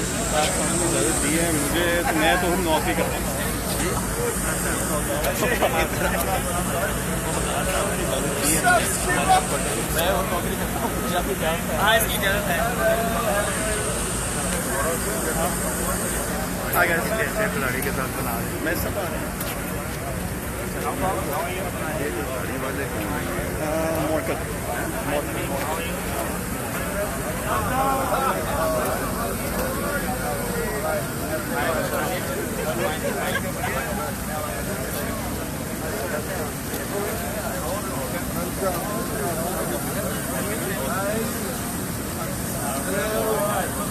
दिए हैं मुझे तो मैं तो हम नौकरी करता हूँ मैं खिलाड़ी के साथ बना रहे मैं सब आ रहे हैं motel motel